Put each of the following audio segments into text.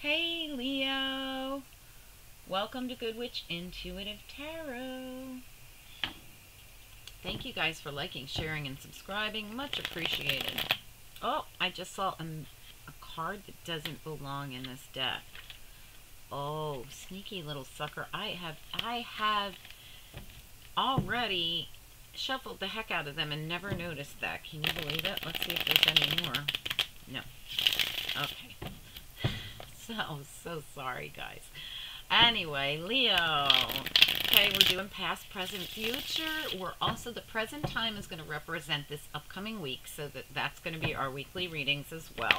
Hey Leo! Welcome to Good Witch Intuitive Tarot. Thank you guys for liking, sharing, and subscribing. Much appreciated. Oh, I just saw a, a card that doesn't belong in this deck. Oh, sneaky little sucker. I have I have already shuffled the heck out of them and never noticed that. Can you believe it? Let's see if there's any more. No. Okay. So, so sorry, guys. Anyway, Leo. Okay, we're doing past, present, future. We're also, the present time is going to represent this upcoming week, so that that's going to be our weekly readings as well.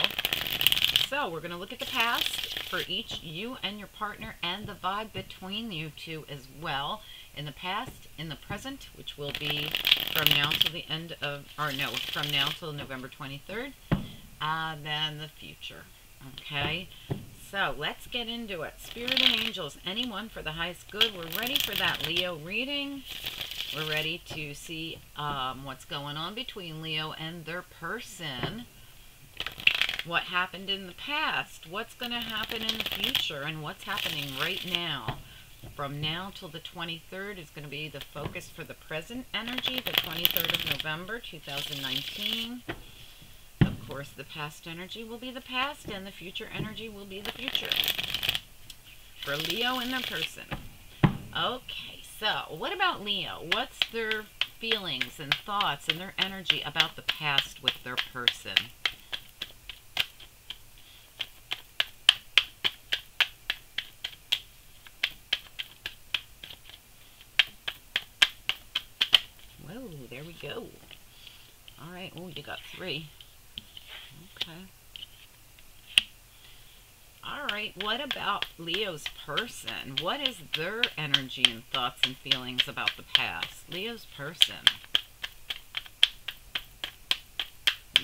So, we're going to look at the past for each you and your partner and the vibe between you two as well. In the past, in the present, which will be from now till the end of, or no, from now till November 23rd, uh, then the future. Okay, so let's get into it. Spirit and angels, anyone for the highest good. We're ready for that Leo reading. We're ready to see um, what's going on between Leo and their person. What happened in the past, what's going to happen in the future, and what's happening right now. From now till the 23rd is going to be the focus for the present energy, the 23rd of November 2019 course, the past energy will be the past, and the future energy will be the future. For Leo and their person. Okay, so what about Leo? What's their feelings and thoughts and their energy about the past with their person? Whoa, there we go. All right, oh, you got three. Okay. Alright, what about Leo's person? What is their energy and thoughts and feelings about the past? Leo's person.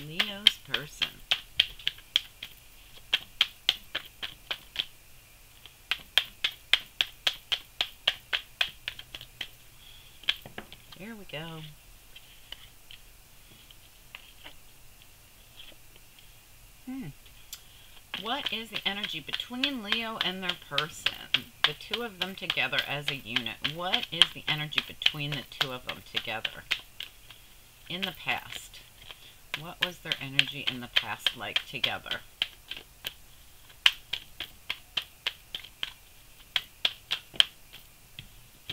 Leo's person. Here we go. Hmm. What is the energy between Leo and their person? The two of them together as a unit. What is the energy between the two of them together? In the past. What was their energy in the past like together?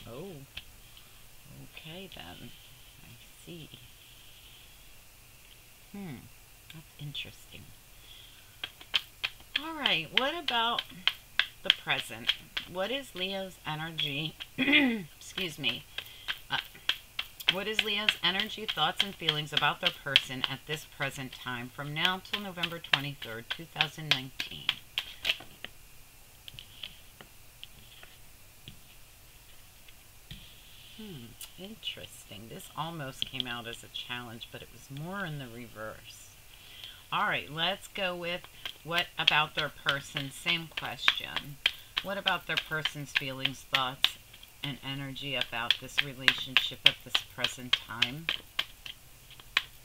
Oh. Okay then. I see. Hmm. That's interesting. All right, what about the present? What is Leo's energy? Excuse me. Uh, what is Leo's energy, thoughts, and feelings about their person at this present time from now till November 23rd, 2019? Hmm, interesting. This almost came out as a challenge, but it was more in the reverse. All right, let's go with what about their person? Same question. What about their person's feelings, thoughts, and energy about this relationship at this present time?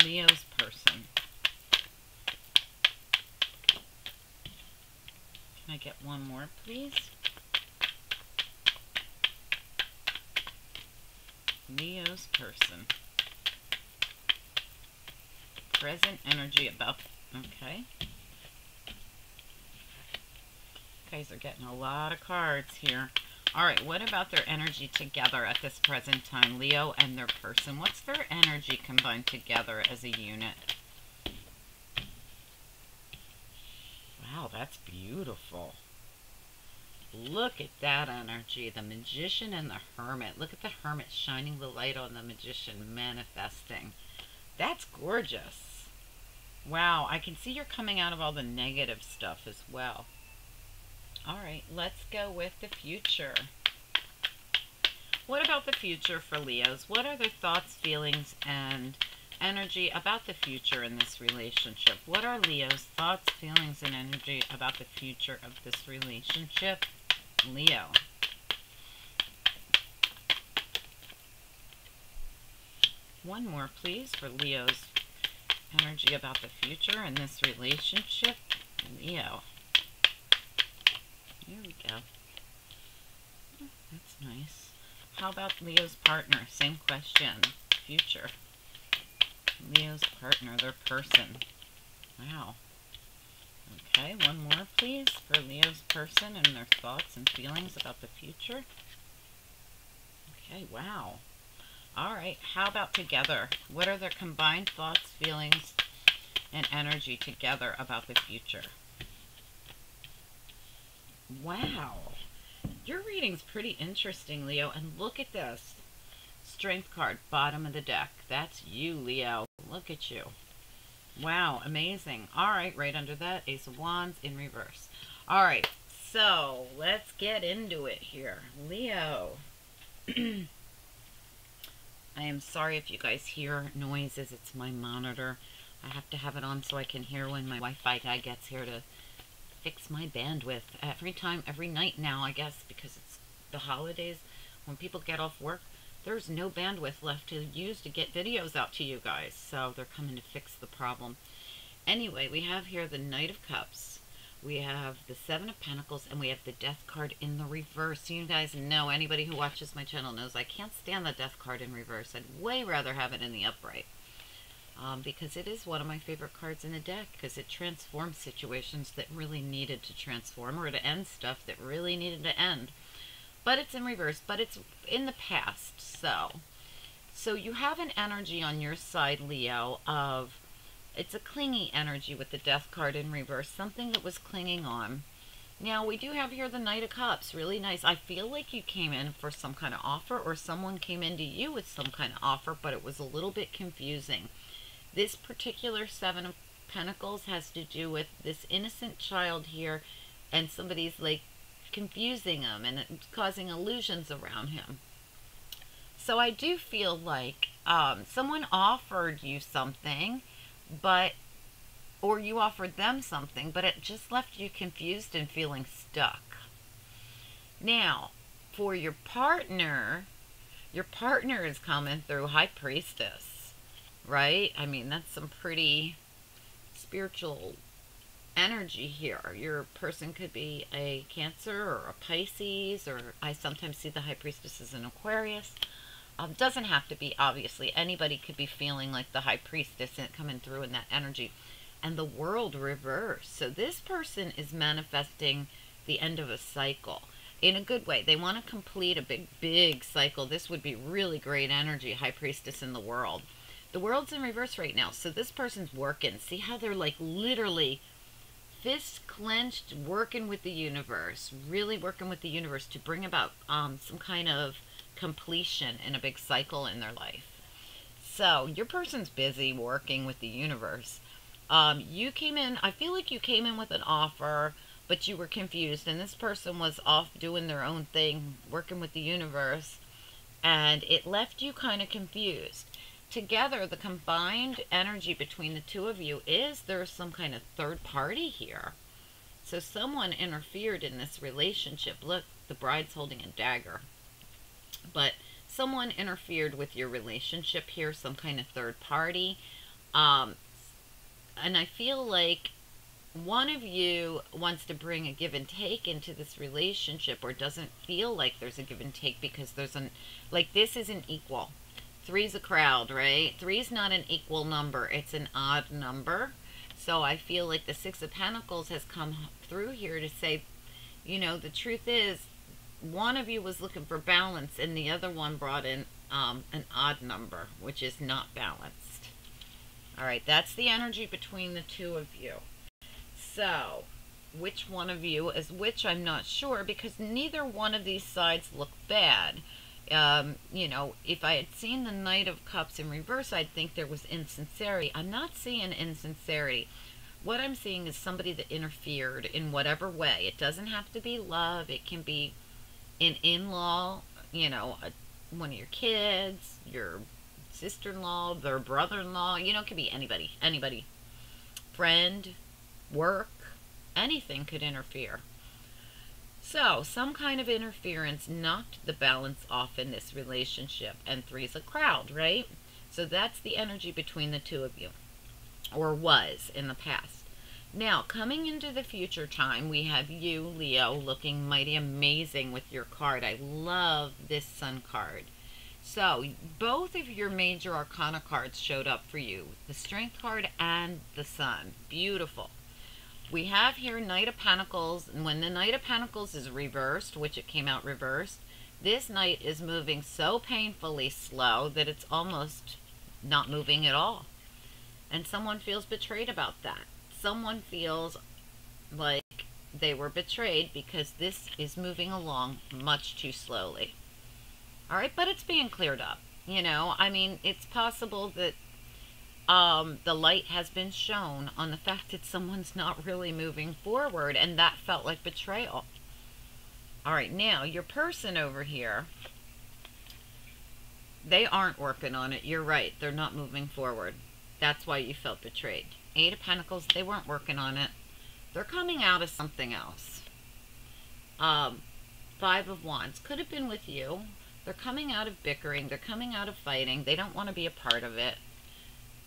Leo's person. Can I get one more, please? Leo's person. Present energy about, okay. guys are getting a lot of cards here. All right, what about their energy together at this present time? Leo and their person. What's their energy combined together as a unit? Wow, that's beautiful. Look at that energy. The magician and the hermit. Look at the hermit shining the light on the magician, manifesting. That's gorgeous. Wow, I can see you're coming out of all the negative stuff as well. All right, let's go with the future. What about the future for Leos? What are their thoughts, feelings, and energy about the future in this relationship? What are Leo's thoughts, feelings, and energy about the future of this relationship? Leo. One more, please, for Leo's energy about the future and this relationship. Leo. There we go. That's nice. How about Leo's partner? Same question. Future. Leo's partner, their person. Wow. Okay, one more please for Leo's person and their thoughts and feelings about the future. Okay, wow. All right, how about together? What are their combined thoughts, feelings, and energy together about the future? Wow. Your reading's pretty interesting, Leo. And look at this. Strength card, bottom of the deck. That's you, Leo. Look at you. Wow, amazing. All right, right under that, Ace of Wands in reverse. All right, so let's get into it here. Leo. I am sorry if you guys hear noises. It's my monitor. I have to have it on so I can hear when my Wi-Fi guy gets here to fix my bandwidth every time, every night now, I guess, because it's the holidays. When people get off work, there's no bandwidth left to use to get videos out to you guys. So they're coming to fix the problem. Anyway, we have here the Knight of Cups. We have the Seven of Pentacles, and we have the Death card in the reverse. You guys know, anybody who watches my channel knows I can't stand the Death card in reverse. I'd way rather have it in the upright um, because it is one of my favorite cards in the deck because it transforms situations that really needed to transform or to end stuff that really needed to end. But it's in reverse, but it's in the past. So, so you have an energy on your side, Leo, of it's a clingy energy with the death card in reverse, something that was clinging on. Now, we do have here the Knight of Cups. Really nice. I feel like you came in for some kind of offer or someone came into you with some kind of offer, but it was a little bit confusing. This particular Seven of Pentacles has to do with this innocent child here and somebody's like confusing him and causing illusions around him. So I do feel like um, someone offered you something, but, or you offered them something, but it just left you confused and feeling stuck. Now, for your partner, your partner is coming through High Priestess right? I mean, that's some pretty spiritual energy here. Your person could be a Cancer or a Pisces, or I sometimes see the High Priestess as an Aquarius. Um, doesn't have to be, obviously. Anybody could be feeling like the High Priestess coming through in that energy. And the world reverse. So this person is manifesting the end of a cycle in a good way. They want to complete a big, big cycle. This would be really great energy, High Priestess in the world. The world's in reverse right now. So this person's working. See how they're like literally fists clenched, working with the universe, really working with the universe to bring about um, some kind of completion in a big cycle in their life. So your person's busy working with the universe. Um, you came in, I feel like you came in with an offer, but you were confused. And this person was off doing their own thing, working with the universe. And it left you kind of confused together, the combined energy between the two of you is there's some kind of third party here. So someone interfered in this relationship. Look, the bride's holding a dagger. But someone interfered with your relationship here, some kind of third party. Um, and I feel like one of you wants to bring a give and take into this relationship or doesn't feel like there's a give and take because there's an, like this isn't equal Three's a crowd, right? Three's not an equal number. It's an odd number. So I feel like the Six of Pentacles has come through here to say, you know, the truth is one of you was looking for balance and the other one brought in um, an odd number, which is not balanced. All right, that's the energy between the two of you. So, which one of you is which, I'm not sure, because neither one of these sides look bad um, you know, if I had seen the Knight of Cups in reverse, I'd think there was insincerity. I'm not seeing insincerity. What I'm seeing is somebody that interfered in whatever way. It doesn't have to be love. It can be an in-law, you know, a, one of your kids, your sister-in-law, their brother-in-law. You know, it could be anybody, anybody. Friend, work, anything could interfere. So, some kind of interference knocked the balance off in this relationship. And three's a crowd, right? So that's the energy between the two of you. Or was in the past. Now, coming into the future time, we have you, Leo, looking mighty amazing with your card. I love this Sun card. So, both of your major arcana cards showed up for you the Strength card and the Sun. Beautiful. We have here Knight of Pentacles, and when the Knight of Pentacles is reversed, which it came out reversed, this Knight is moving so painfully slow that it's almost not moving at all. And someone feels betrayed about that someone feels like they were betrayed because this is moving along much too slowly. All right, but it's being cleared up. You know, I mean, it's possible that um, the light has been shown on the fact that someone's not really moving forward, and that felt like betrayal. All right, now your person over here, they aren't working on it. You're right, they're not moving forward. That's why you felt betrayed. Eight of Pentacles, they weren't working on it. They're coming out of something else. Um, Five of Wands could have been with you. They're coming out of bickering. They're coming out of fighting. They don't want to be a part of it.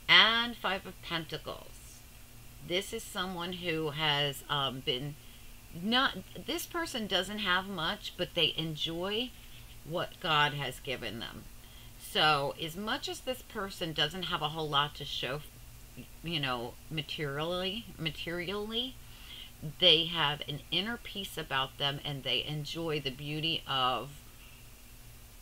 And Five of Pentacles. This is someone who has um, been not. This person doesn't have much, but they enjoy what God has given them. So, as much as this person doesn't have a whole lot to show you know, materially, materially, they have an inner peace about them and they enjoy the beauty of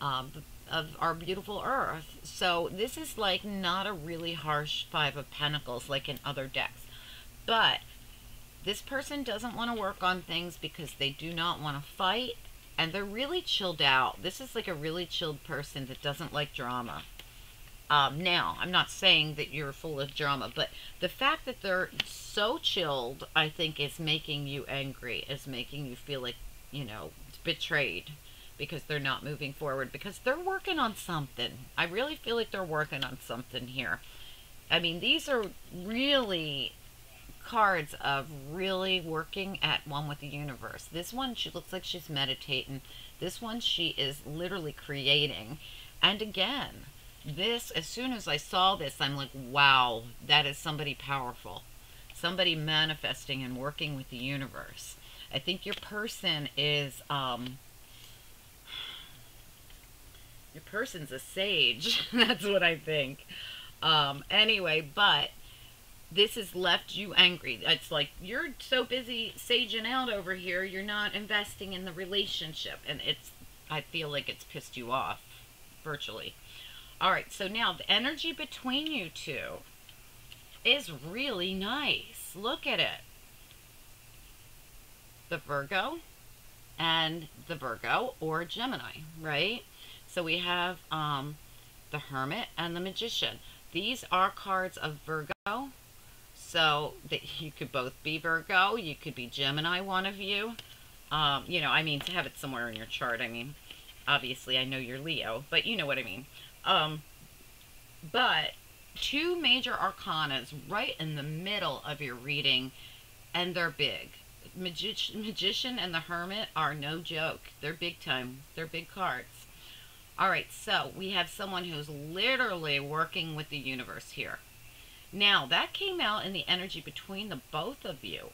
um, of our beautiful earth. So this is like not a really harsh five of pentacles like in other decks. But this person doesn't want to work on things because they do not want to fight and they're really chilled out. This is like a really chilled person that doesn't like drama. Um, now, I'm not saying that you're full of drama, but the fact that they're so chilled, I think, is making you angry, is making you feel like, you know, betrayed because they're not moving forward, because they're working on something. I really feel like they're working on something here. I mean, these are really cards of really working at one with the universe. This one, she looks like she's meditating. This one, she is literally creating. And again, this, as soon as I saw this, I'm like, wow, that is somebody powerful. Somebody manifesting and working with the universe. I think your person is, um, your person's a sage. That's what I think. Um, anyway, but this has left you angry. It's like you're so busy saging out over here, you're not investing in the relationship. And it's, I feel like it's pissed you off, virtually. All right, so now the energy between you two is really nice. Look at it. The Virgo and the Virgo or Gemini, right? So we have um, the Hermit and the Magician. These are cards of Virgo. So that you could both be Virgo. You could be Gemini, one of you. Um, you know, I mean, to have it somewhere in your chart. I mean, obviously I know you're Leo, but you know what I mean. Um, but two major arcanas right in the middle of your reading, and they're big. Magi- Magician and the Hermit are no joke. They're big time. They're big cards. All right, so we have someone who's literally working with the universe here. Now, that came out in the energy between the both of you.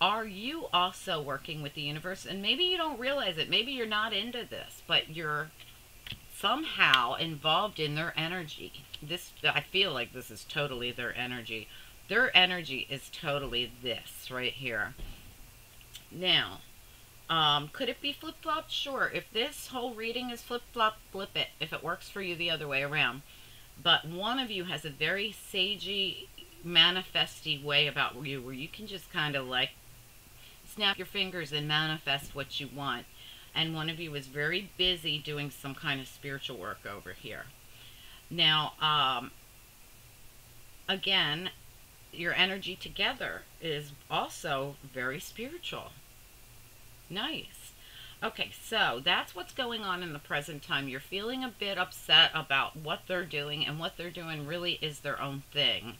Are you also working with the universe? And maybe you don't realize it. Maybe you're not into this, but you're somehow involved in their energy. This I feel like this is totally their energy. Their energy is totally this right here. Now, um, could it be flip-flopped? Sure. If this whole reading is flip-flop, flip it. If it works for you the other way around. But one of you has a very sagey, manifesty way about you where you can just kind of like snap your fingers and manifest what you want and one of you is very busy doing some kind of spiritual work over here. Now, um, again, your energy together is also very spiritual. Nice. Okay, so that's what's going on in the present time. You're feeling a bit upset about what they're doing, and what they're doing really is their own thing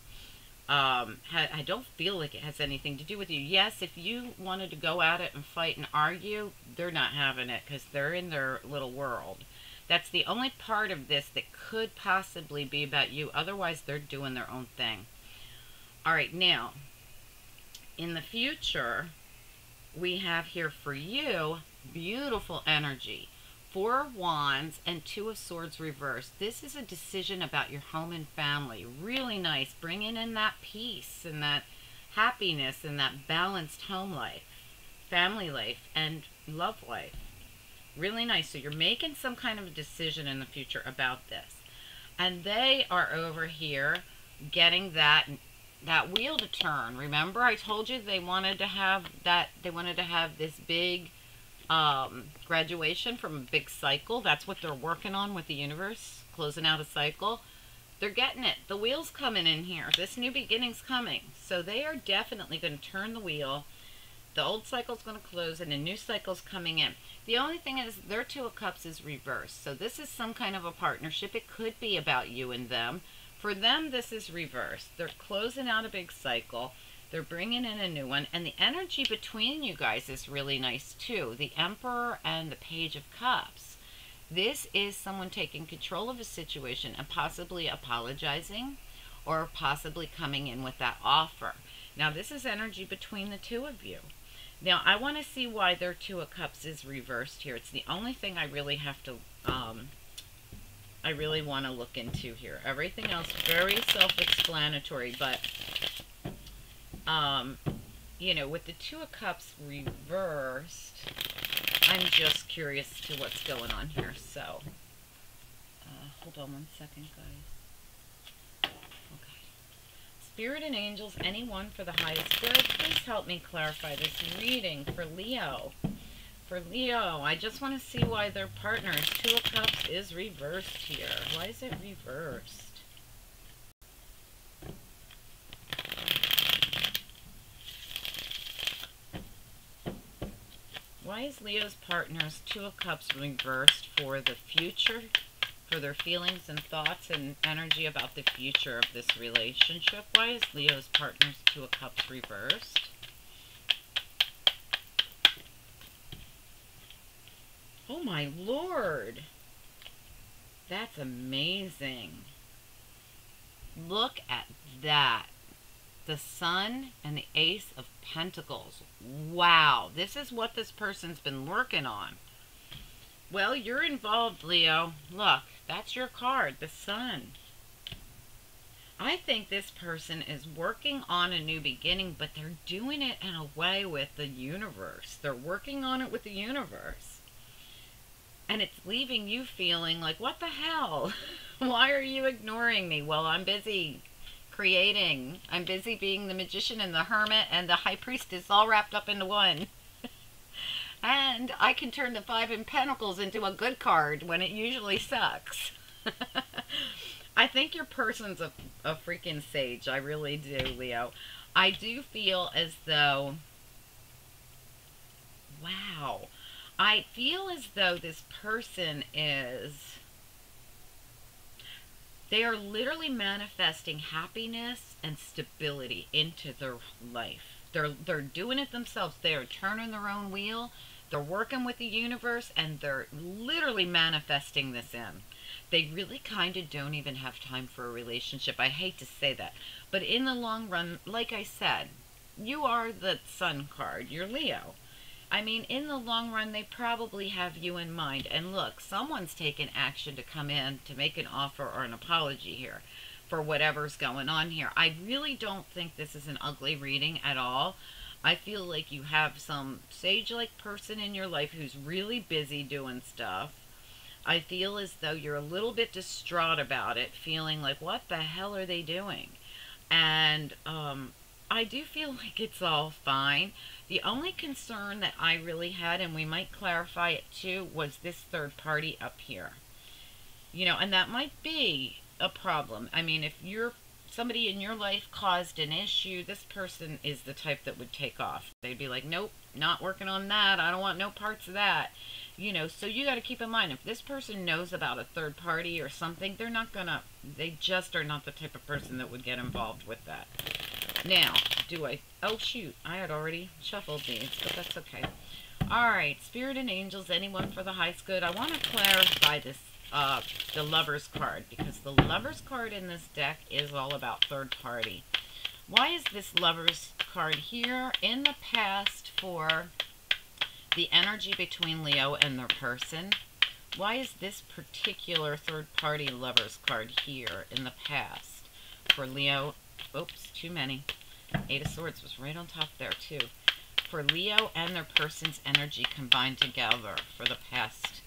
um, I don't feel like it has anything to do with you. Yes, if you wanted to go at it and fight and argue, they're not having it because they're in their little world. That's the only part of this that could possibly be about you. Otherwise, they're doing their own thing. All right, now, in the future, we have here for you beautiful energy. Four of Wands and Two of Swords reversed. This is a decision about your home and family. Really nice. Bringing in that peace and that happiness and that balanced home life, family life, and love life. Really nice. So you're making some kind of a decision in the future about this. And they are over here getting that that wheel to turn. Remember I told you they wanted to have that they wanted to have this big um, graduation from a big cycle. That's what they're working on with the universe, closing out a cycle. They're getting it. The wheel's coming in here. This new beginning's coming. So they are definitely going to turn the wheel. The old cycle's going to close and a new cycle's coming in. The only thing is their Two of Cups is reversed. So this is some kind of a partnership. It could be about you and them. For them, this is reversed. They're closing out a big cycle. They're bringing in a new one. And the energy between you guys is really nice too. The Emperor and the Page of Cups. This is someone taking control of a situation and possibly apologizing or possibly coming in with that offer. Now, this is energy between the two of you. Now, I want to see why their Two of Cups is reversed here. It's the only thing I really have to, um, I really want to look into here. Everything else very self-explanatory, but um, you know, with the Two of Cups reversed, I'm just curious to what's going on here. So, uh, hold on one second, guys. Okay. Spirit and angels, anyone for the highest good, please help me clarify this reading for Leo. For Leo, I just want to see why their partners, Two of Cups, is reversed here. Why is it reversed? Why is Leo's partner's Two of Cups reversed for the future, for their feelings and thoughts and energy about the future of this relationship? Why is Leo's partner's Two of Cups reversed? Oh my lord! That's amazing. Look at that the Sun and the Ace of Pentacles. Wow, this is what this person's been working on. Well, you're involved, Leo. Look, that's your card, the Sun. I think this person is working on a new beginning, but they're doing it in a way with the universe. They're working on it with the universe. And it's leaving you feeling like, what the hell? Why are you ignoring me? Well, I'm busy creating. I'm busy being the magician and the hermit and the high priestess all wrapped up into one. and I can turn the five in pentacles into a good card when it usually sucks. I think your person's a, a freaking sage. I really do, Leo. I do feel as though, wow, I feel as though this person is they are literally manifesting happiness and stability into their life. They're they're doing it themselves. They are turning their own wheel. They're working with the universe and they're literally manifesting this in. They really kind of don't even have time for a relationship. I hate to say that. But in the long run, like I said, you are the sun card. You're Leo. I mean, in the long run, they probably have you in mind. And look, someone's taken action to come in to make an offer or an apology here for whatever's going on here. I really don't think this is an ugly reading at all. I feel like you have some sage-like person in your life who's really busy doing stuff. I feel as though you're a little bit distraught about it, feeling like, what the hell are they doing? And um, I do feel like it's all fine. The only concern that I really had, and we might clarify it too, was this third party up here. You know, and that might be a problem. I mean, if you're somebody in your life caused an issue, this person is the type that would take off. They'd be like, nope, not working on that. I don't want no parts of that. You know, so you got to keep in mind if this person knows about a third party or something, they're not going to, they just are not the type of person that would get involved with that. Now, do I... Oh, shoot. I had already shuffled these, but that's okay. Alright, Spirit and Angels, anyone for the highest good. I want to clarify this, uh, the Lover's card, because the Lover's card in this deck is all about third party. Why is this Lover's card here in the past for the energy between Leo and their person? Why is this particular third-party Lover's card here in the past for Leo? Oops, too many. Eight of Swords was right on top there, too. For Leo and their person's energy combined together for the past.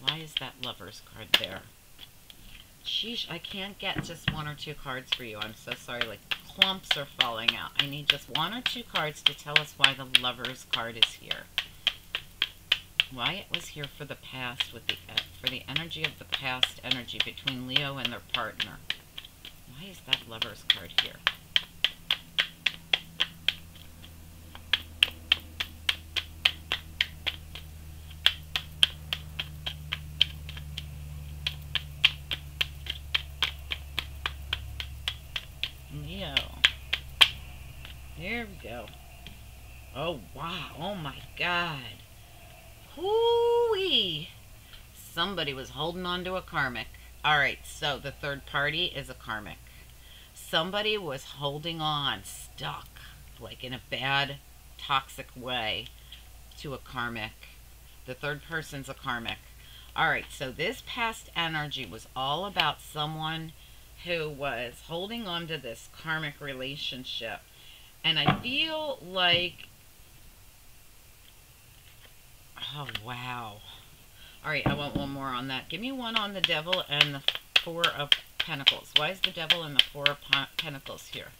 Why is that Lover's card there? Sheesh, I can't get just one or two cards for you. I'm so sorry. Like, clumps are falling out. I need just one or two cards to tell us why the Lover's card is here. Why it was here for the past, with the for the energy of the past energy between Leo and their partner. Why is that Lover's card here? Leo. There we go. Oh, wow. Oh, my God. Hooey. Somebody was holding on to a karmic. All right, so the third party is a karmic. Somebody was holding on, stuck, like in a bad, toxic way, to a karmic. The third person's a karmic. All right, so this past energy was all about someone who was holding on to this karmic relationship. And I feel like, oh, wow. All right, I want one more on that. Give me one on the devil and the four of pentacles. Why is the devil and the four of pentacles here?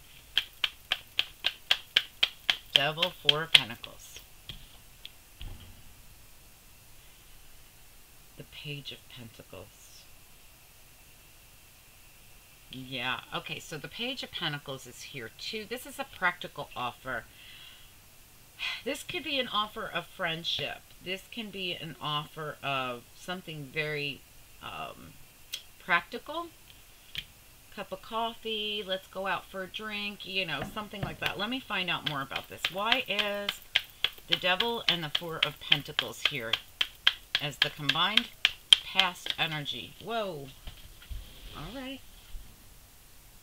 Devil, four of pentacles. The page of pentacles. Yeah, okay, so the Page of Pentacles is here too. This is a practical offer. This could be an offer of friendship. This can be an offer of something very um, practical. Cup of coffee, let's go out for a drink, you know, something like that. Let me find out more about this. Why is the Devil and the Four of Pentacles here as the combined past energy? Whoa. All right.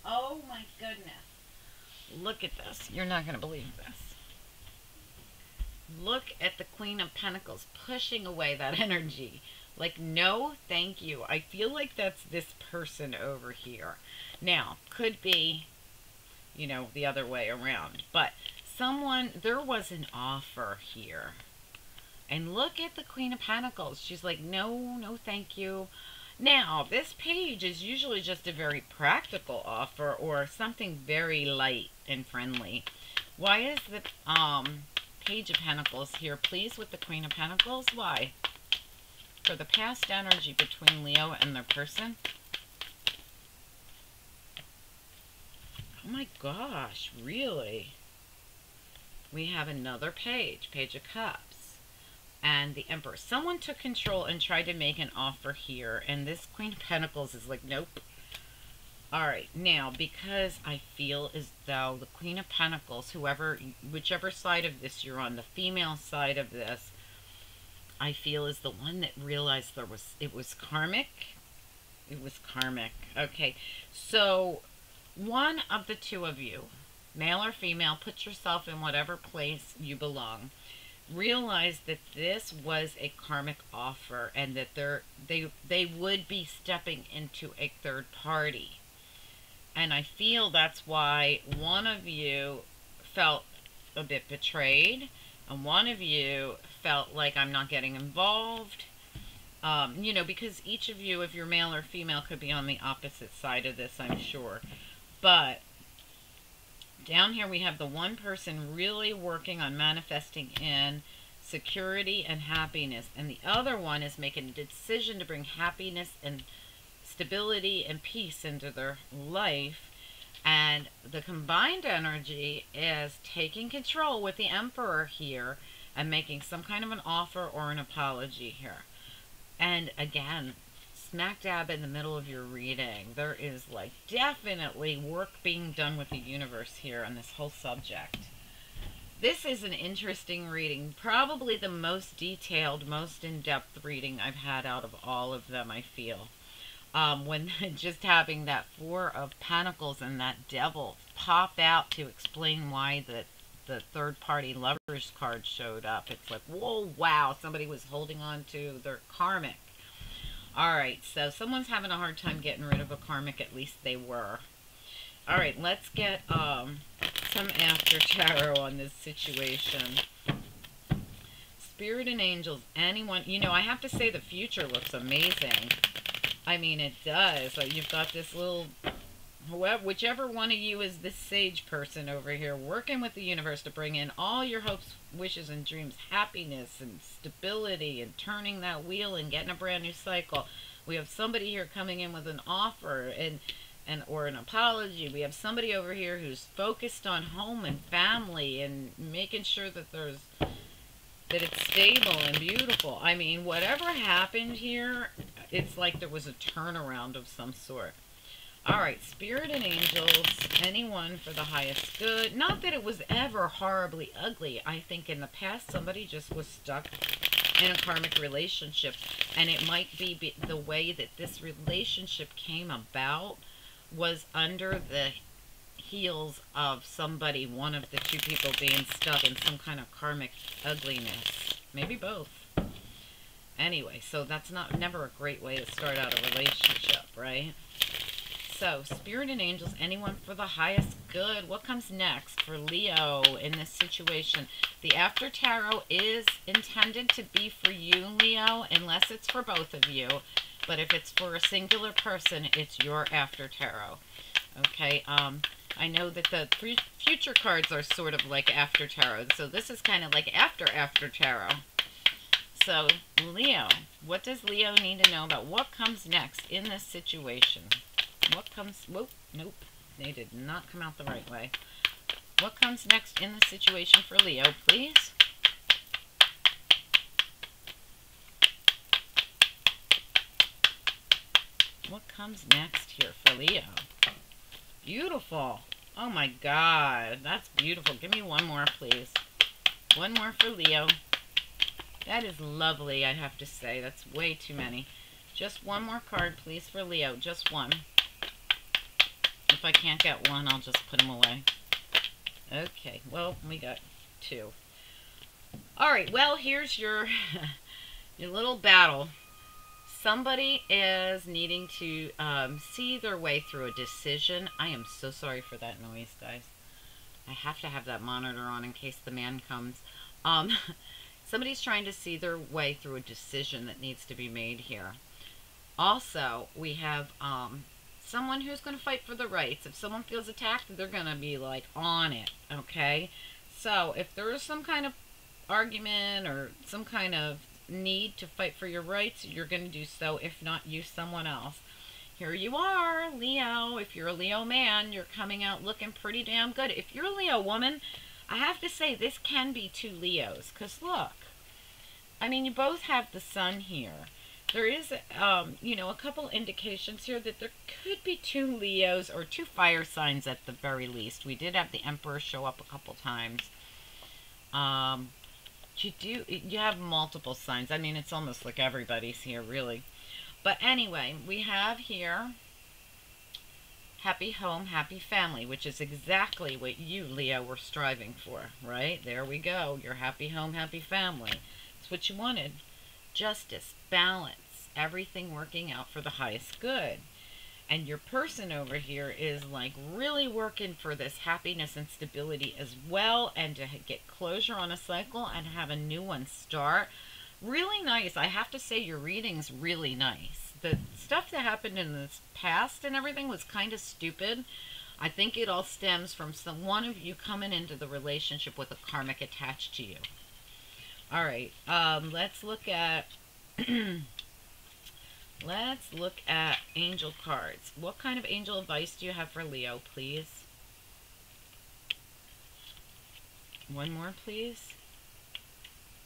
Oh my goodness. Look at this. You're not going to believe this. Look at the Queen of Pentacles pushing away that energy. Like, no, thank you. I feel like that's this person over here. Now, could be, you know, the other way around. But someone, there was an offer here. And look at the Queen of Pentacles. She's like, no, no, thank you. Now, this page is usually just a very practical offer or something very light and friendly. Why is the um, Page of Pentacles here pleased with the Queen of Pentacles? Why? For the past energy between Leo and their person. Oh my gosh, really? We have another page, Page of Cups and the Emperor. Someone took control and tried to make an offer here, and this Queen of Pentacles is like, nope. Alright, now, because I feel as though the Queen of Pentacles, whoever, whichever side of this you're on, the female side of this, I feel is the one that realized there was, it was karmic. It was karmic. Okay, so one of the two of you, male or female, put yourself in whatever place you belong realize that this was a karmic offer and that they're, they they would be stepping into a third party. And I feel that's why one of you felt a bit betrayed and one of you felt like I'm not getting involved. Um, you know, because each of you, if you're male or female, could be on the opposite side of this, I'm sure. But down here we have the one person really working on manifesting in security and happiness. And the other one is making a decision to bring happiness and stability and peace into their life. And the combined energy is taking control with the Emperor here and making some kind of an offer or an apology here. And again, smack dab in the middle of your reading, there is like definitely work being done with the universe here on this whole subject. This is an interesting reading, probably the most detailed, most in-depth reading I've had out of all of them, I feel. um, when just having that Four of Pentacles and that Devil pop out to explain why the the third party lovers card showed up. It's like, whoa, wow, somebody was holding on to their karmic. All right, so someone's having a hard time getting rid of a karmic. At least they were. All right, let's get um, some after tarot on this situation. Spirit and angels, anyone, you know, I have to say the future looks amazing. I mean, it does. Like you've got this little, whichever one of you is this sage person over here, working with the universe to bring in all your hopes, wishes, and dreams, happiness and stability, and turning that wheel and getting a brand new cycle. We have somebody here coming in with an offer and and or an apology. We have somebody over here who's focused on home and family and making sure that there's that it's stable and beautiful. I mean, whatever happened here, it's like there was a turnaround of some sort. All right, spirit and angels, anyone for the highest good. Not that it was ever horribly ugly. I think in the past somebody just was stuck in a karmic relationship. And it might be the way that this relationship came about was under the heels of somebody, one of the two people being stuck in some kind of karmic ugliness. Maybe both. Anyway, so that's not never a great way to start out a relationship, right? So, Spirit and Angels, anyone for the highest good. What comes next for Leo in this situation? The After Tarot is intended to be for you, Leo, unless it's for both of you. But if it's for a singular person, it's your After Tarot. Okay, um, I know that the future cards are sort of like After Tarot. So this is kind of like After After Tarot. So, Leo, what does Leo need to know about what comes next in this situation? What comes, whoop, nope, they did not come out the right way. What comes next in the situation for Leo, please? What comes next here for Leo? Beautiful. Oh my god, that's beautiful. Give me one more, please. One more for Leo. That is lovely, I have to say. That's way too many. Just one more card, please, for Leo. Just one. If I can't get one, I'll just put them away. Okay, well, we got two. All right, well, here's your, your little battle. Somebody is needing to um, see their way through a decision. I am so sorry for that noise, guys. I have to have that monitor on in case the man comes. Um, Somebody's trying to see their way through a decision that needs to be made here. Also, we have um, someone who's going to fight for the rights. If someone feels attacked, they're going to be like on it, okay? So if there is some kind of argument or some kind of need to fight for your rights, you're going to do so. If not, use someone else. Here you are, Leo. If you're a Leo man, you're coming out looking pretty damn good. If you're a Leo woman, I have to say this can be two Leos because look, I mean you both have the sun here. There is, um, you know, a couple indications here that there could be two Leos or two fire signs at the very least. We did have the Emperor show up a couple times. Um, you do, you have multiple signs. I mean, it's almost like everybody's here, really. But anyway, we have here happy home, happy family, which is exactly what you, Leo, were striving for, right? There we go. Your happy home, happy family. It's what you wanted. Justice, balance, everything working out for the highest good. And your person over here is like really working for this happiness and stability as well and to get closure on a cycle and have a new one start. Really nice. I have to say your reading's really nice the stuff that happened in the past and everything was kind of stupid. I think it all stems from some one of you coming into the relationship with a karmic attached to you. All right, um, let's look at let's look at angel cards. What kind of angel advice do you have for Leo, please? One more, please.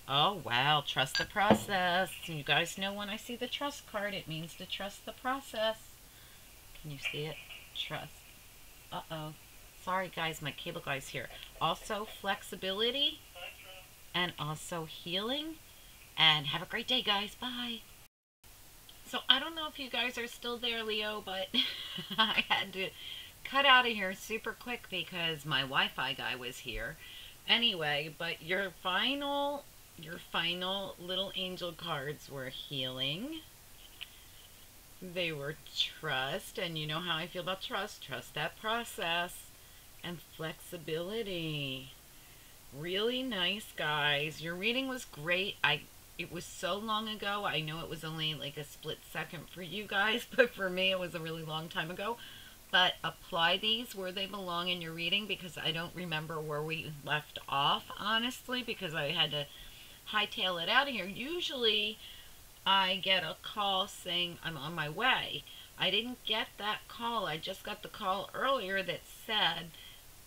Oh, wow. Trust the process. You guys know when I see the trust card, it means to trust the process. Can you see it? Trust. Uh-oh. Sorry, guys. My cable guy's here. Also, flexibility. And also healing. And have a great day, guys. Bye. So I don't know if you guys are still there, Leo, but I had to cut out of here super quick because my Wi-Fi guy was here. Anyway, but your final your final little angel cards were healing. They were trust, and you know how I feel about trust. Trust that process. And flexibility. Really nice, guys. Your reading was great. I it was so long ago. I know it was only like a split second for you guys, but for me it was a really long time ago. But apply these where they belong in your reading because I don't remember where we left off, honestly, because I had to hightail it out of here. Usually I get a call saying I'm on my way. I didn't get that call. I just got the call earlier that said,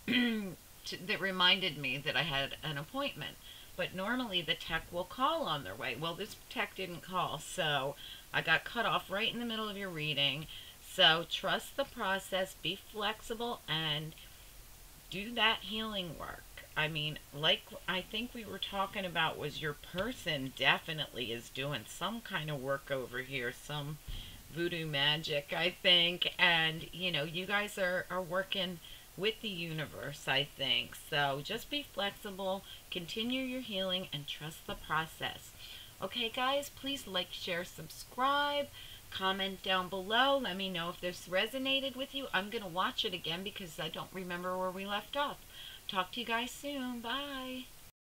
to, that reminded me that I had an appointment. But normally the tech will call on their way. Well, this tech didn't call, so I got cut off right in the middle of your reading. So trust the process, be flexible, and do that healing work. I mean, like I think we were talking about was your person definitely is doing some kind of work over here, some voodoo magic, I think. And, you know, you guys are, are working with the universe, I think. So just be flexible, continue your healing, and trust the process. Okay, guys, please like, share, subscribe, comment down below. Let me know if this resonated with you. I'm going to watch it again because I don't remember where we left off. Talk to you guys soon. Bye.